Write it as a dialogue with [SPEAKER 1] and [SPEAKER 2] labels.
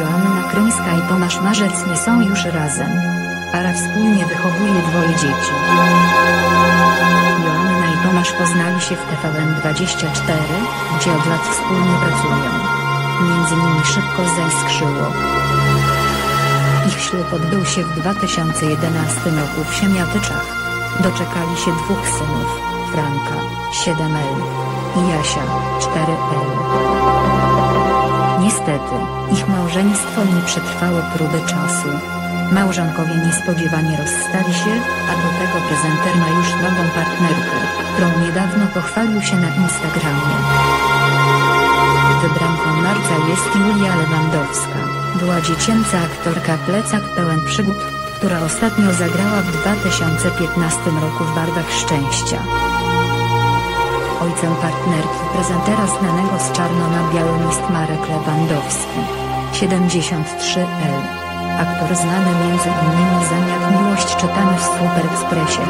[SPEAKER 1] Joanna Krymska i Tomasz Marzec nie są już razem. Para wspólnie wychowuje dwoje dzieci. Joanna i Tomasz poznali się w TVN24, gdzie od lat wspólnie pracują. Między nimi szybko zaiskrzyło. Ich ślub odbył się w 2011 roku w Siemiatyczach. Doczekali się dwóch synów, Franka, 7L i Jasia, 4L. Niestety, ich małżeństwo nie przetrwało próby czasu. Małżonkowie niespodziewanie rozstali się, a do tego prezenter ma już nową partnerkę, którą niedawno pochwalił się na Instagramie. Wybranką marca jest Julia Lewandowska, była dziecięca aktorka plecak pełen przygód, która ostatnio zagrała w 2015 roku w Barwach Szczęścia. Ojcem partnerki prezentera znanego z czarno na białym jest Marek Lewandowski. 73L. Aktor znany między innymi za Jak miłość czytamy w Super Expressie.